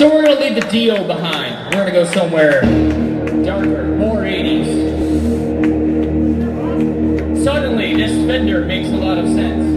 So we're gonna leave the Dio behind. We're gonna go somewhere darker, more 80s. Suddenly, this Fender makes a lot of sense.